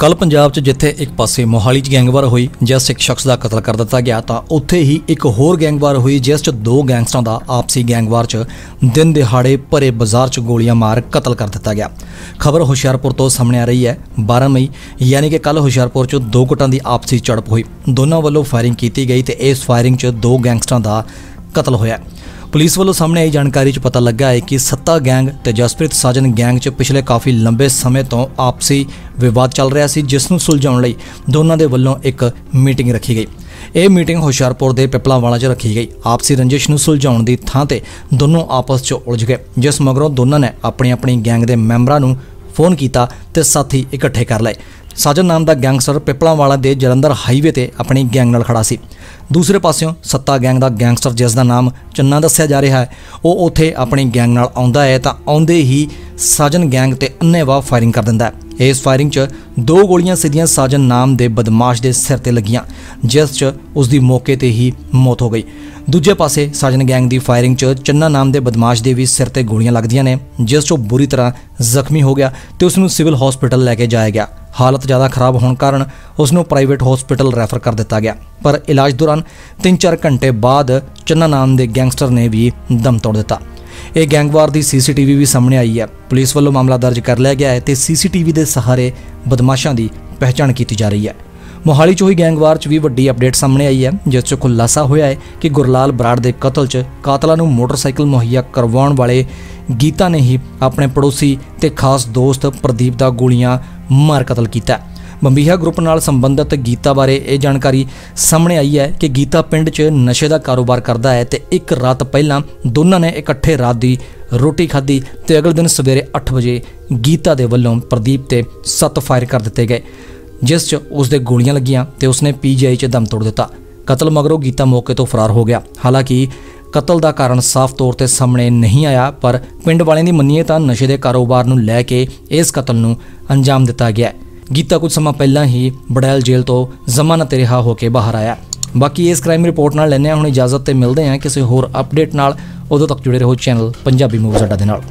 ਕੱਲ ਪੰਜਾਬ 'ਚ ਜਿੱਥੇ ਇੱਕ ਪਾਸੇ ਮੋਹਾਲੀ 'ਚ ਗੈਂਗਵਾਰ ਹੋਈ, ਜਿਸ ਇੱਕ ਸ਼ਖਸ ਦਾ ਕਤਲ ਕਰ ਦਿੱਤਾ ਗਿਆ, ਤਾਂ ਉੱਥੇ ਹੀ ਇੱਕ ਹੋਰ ਗੈਂਗਵਾਰ ਹੋਈ, ਜਿਸ 'ਚ ਦੋ ਗੈਂਗਸਟਰਾਂ ਦਾ ਆਪਸੀ ਗੈਂਗਵਾਰ 'ਚ ਦਿਨ ਦਿਹਾੜੇ ਭਰੇ ਬਾਜ਼ਾਰ 'ਚ ਗੋਲੀਆਂ ਮਾਰ ਕਤਲ ਕਰ ਦਿੱਤਾ ਗਿਆ। ਖਬਰ ਹੁਸ਼ਿਆਰਪੁਰ ਤੋਂ ਸਾਹਮਣੇ ਆ ਰਹੀ ਹੈ। 12 ਮਈ, ਯਾਨੀ ਕਿ ਕੱਲ ਹੁਸ਼ਿਆਰਪੁਰ 'ਚ ਦੋ ਗੁੱਟਾਂ ਦੀ ਆਪਸੀ ਝੜਪ ਹੋਈ। ਦੋਨਾਂ ਵੱਲੋਂ ਫਾਇਰਿੰਗ ਕੀਤੀ ਗਈ ਤੇ ਇਸ ਫਾਇਰਿੰਗ 'ਚ ਦੋ ਗੈਂਗਸਟਰਾਂ ਦਾ ਕਤਲ ਹੋਇਆ। ਪੁਲਿਸ ਵੱਲੋਂ ਸਾਹਮਣੇ ਆਈ ਜਾਣਕਾਰੀ 'ਚ ਪਤਾ ਲੱਗਾ ਹੈ ਕਿ ਸੱਤਾ ਗੈਂਗ ਤੇ ਜਸਪ੍ਰੀਤ ਸਾਜਨ ਗੈਂਗ 'ਚ ਪਿਛਲੇ ਕਾਫੀ ਲੰਬੇ ਸਮੇਂ ਤੋਂ ਆਪਸੀ ਵਿਵਾਦ ਚੱਲ ਰਿਹਾ ਸੀ, ਜਿਸ ਨੂੰ ਸੁਲਝਾਉਣ ਲਈ ਦੋਨਾਂ ਦੇ ਵੱਲੋਂ ਇੱਕ ਮੀਟਿੰਗ ਰੱਖੀ ਗਈ। ਇਹ ਮੀਟਿੰਗ ਹੁਸ਼ਿਆਰਪੁਰ ਦੇ ਪਿਪਲਾਵਾਲਾ 'ਚ ਰੱਖੀ ਗਈ। ਆਪਸੀ ਰੰਜਿਸ਼ ਨੂੰ ਸੁਲਝਾਉਣ ਦੀ ਥਾਂ ਤੇ ਦੋਨੋਂ ਆਪਸ 'ਚ ਉਲਝ ਗਏ, ਜਿਸ ਮਗਰੋਂ ਦੋਨਾਂ ਨੇ ਆਪਣੀ ਆਪਣੀ ਗੈਂਗ ਦੇ ਮੈਂਬਰਾਂ ਨੂੰ ਫੋਨ ਕੀਤਾ ਤੇ ਸਾਥੀ ਇਕੱਠੇ ਕਰ ਲਏ। ਸਾਜਨ ਨਾਮ ਦਾ ਗੈਂਗਸਟਰ ਪਿਪਲਾਵਾਲਾ ਦੇ ਜਲੰਧਰ ਹਾਈਵੇ ਤੇ ਆਪਣੀ ਗੈਂਗ ਨਾਲ ਖੜਾ ਸੀ। ਦੂਸਰੇ ਪਾਸਿਓਂ ਸੱਤਾ ਗੈਂਗ ਦਾ ਗੈਂਗਸਟਰ, ਜਿਸ ਦਾ ਨਾਮ ਚੰਨਾ ਦੱਸਿਆ ਜਾ ਰਿਹਾ ਹੈ, ਉਹ ਉੱਥੇ ਆਪਣੀ ਗੈਂਗ ਨਾਲ ਆਉਂਦਾ ਹੈ ਤਾਂ ਆਉਂਦੇ ਹੀ ਸਾਜਨ ਗੈਂਗ ਤੇ ਅੰਨੇਵਾਹ ਫਾਇਰਿੰਗ ਕਰ ਦਿੰਦਾ ਹੈ। ਇਸ ਫਾਇਰਿੰਗ 'ਚ ਦੋ ਗੋਲੀਆਂ ਸਿੱਧੀਆਂ ਸਾਜਨ ਨਾਮ ਦੇ ਬਦਮਾਸ਼ ਦੇ ਸਿਰ ਤੇ ਲੱਗੀਆਂ, ਜਿਸ 'ਚ ਉਸ ਦੀ ਮੌਕੇ ਤੇ ਹੀ ਮੌਤ ਹੋ ਗਈ। ਦੂਜੇ ਪਾਸੇ ਸਾਜਨ ਗੈਂਗ ਦੀ ਫਾਇਰਿੰਗ 'ਚ ਚੰਨਾ ਨਾਮ ਦੇ ਬਦਮਾਸ਼ ਦੇ ਵੀ ਸਿਰ ਤੇ ਗੋਲੀਆਂ ਲੱਗਦੀਆਂ ਨੇ, ਜਿਸ 'ਚੋਂ ਬੁਰੀ ਤਰ੍ਹਾਂ ਜ਼ਖਮੀ ਹੋ ਗਿਆ ਤੇ ਉਸ ਨੂੰ ਸਿਵਲ ਹਸਪੀਟਲ ਲੈ ਕੇ ਜਾਇਆ ਗਿਆ। ਹਾਲਤ ਜ਼ਿਆਦਾ ਖਰਾਬ ਹੋਣ ਕਾਰਨ ਉਸ ਨੂੰ ਪ੍ਰਾਈਵੇਟ ਹਸਪੀਟਲ ਰੈਫਰ ਕਰ ਦਿੱਤਾ ਗਿਆ। ਪਰ ਇਲਾਜ ਦੌਰਾਨ 3-4 ਘੰਟੇ ਬਾਅਦ ਚੰਨਾ ਨਾਮ ਦੇ ਗੈਂਗਸਟਰ ਨੇ ਵੀ ਦਮ ਤੋੜ ਦਿੱਤਾ। ਇਹ ਗੈਂਗਵਾਰ ਦੀ ਸੀਸੀਟੀਵੀ ਵੀ ਸਾਹਮਣੇ ਆਈ ਹੈ। ਪੁਲਿਸ ਵੱਲੋਂ ਮਾਮਲਾ ਦਰਜ ਕਰ ਲਿਆ ਗਿਆ ਹੈ ਤੇ ਸੀਸੀਟੀਵੀ ਦੇ ਸਹਾਰੇ ਬਦਮਾਸ਼ਾਂ ਦੀ ਪਹਿਚਾਣ ਕੀਤੀ ਜਾ ਰਹੀ ਹੈ। ਮੋਹਾਲੀ 'ਚ ਹੋਈ ਗੈਂਗਵਾਰ 'ਚ ਵੀ ਵੱਡੀ ਅਪਡੇਟ ਸਾਹਮਣੇ ਆਈ ਹੈ, ਜਿਸ 'ਚ ਖੁਲਾਸਾ ਹੋਇਆ ਹੈ ਕਿ ਗੁਰਲਾਲ ਬਰਾੜ ਦੇ ਕਤਲ 'ਚ ਕਾਤਲਾਂ ਨੂੰ ਮੋਟਰਸਾਈਕਲ ਮੁਹੱਈਆ ਕਰਵਾਉਣ ਵਾਲੇ ਗੀਤਾ ਨੇ ਹੀ ਆਪਣੇ ਪੜੋਸੀ ਤੇ ਖਾਸ ਦੋਸਤ ਪ੍ਰਦੀਪ ਦਾ ਗੋਲੀਆਂ ਮਾਰ ਕਤਲ ਕੀਤਾ ਬੰਬੀਹਾ ਗਰੁੱਪ ਨਾਲ ਸੰਬੰਧਿਤ ਗੀਤਾ ਬਾਰੇ ਇਹ ਜਾਣਕਾਰੀ ਸਾਹਮਣੇ ਆਈ ਹੈ ਕਿ ਗੀਤਾ ਪਿੰਡ 'ਚ ਨਸ਼ੇ ਦਾ ਕਾਰੋਬਾਰ ਕਰਦਾ ਹੈ ਤੇ ਇੱਕ ਰਾਤ ਪਹਿਲਾਂ ਦੋਨਾਂ ਨੇ ਇਕੱਠੇ ਰਾਤ ਦੀ ਰੋਟੀ ਖਾਧੀ ਤੇ ਅਗਲੇ ਦਿਨ ਸਵੇਰੇ 8 ਵਜੇ ਗੀਤਾ ਦੇ ਵੱਲੋਂ ਪ੍ਰਦੀਪ ਤੇ ਸੱਤ ਫਾਇਰ ਕਰ ਦਿੱਤੇ ਗਏ, ਜਿਸ 'ਚ ਉਸ ਦੇ ਗੋਲੀਆਂ ਲੱਗੀਆਂ ਤੇ ਉਸਨੇ ਪੀਜੀਆਈ 'ਚ ਦਮ ਤੋੜ ਦਿੱਤਾ ਕਤਲ ਮਗਰੋਂ ਗੀਤਾ ਮੌਕੇ ਤੋਂ ਫਰਾਰ ਹੋ ਗਿਆ ਹਾਲਾਂਕਿ ਕਤਲ ਦਾ ਕਾਰਨ ਸਾਫ਼ ਤੌਰ ਤੇ ਸਾਹਮਣੇ ਨਹੀਂ ਆਇਆ, ਪਰ ਪਿੰਡ ਵਾਲਿਆਂ ਦੀ ਮੰਨੀਏ ਤਾਂ ਨਸ਼ੇ ਦੇ ਕਾਰੋਬਾਰ ਨੂੰ ਲੈ ਕੇ ਇਸ ਕਤਲ ਨੂੰ ਅੰਜਾਮ ਦਿੱਤਾ ਗਿਆ ਹੈ। ਗੀਤਾ ਕੁਝ ਸਮਾਂ ਪਹਿਲਾਂ ਹੀ ਬੜੈਲ ਜੇਲ੍ਹ ਤੋਂ ਜ਼ਮਾਨਤ ਤੇ ਰਿਹਾ ਹੋ ਕੇ ਬਾਹਰ ਆਇਆ। ਬਾਕੀ ਇਸ ਕ੍ਰਾਈਮ ਰਿਪੋਰਟ ਨਾਲ ਲੈਣੇ ਹੁਣ ਇਜਾਜ਼ਤ ਤੇ ਮਿਲਦੇ ਹਾਂ ਕਿਸੇ ਹੋਰ ਅਪਡੇਟ ਨਾਲ। ਉਦੋਂ ਤੱਕ ਜੁੜੇ ਰਹੋ ਚੈਨਲ ਪੰਜਾਬੀ ਮੂਵਜ਼ ਅੱਡਾ ਦੇ ਨਾਲ।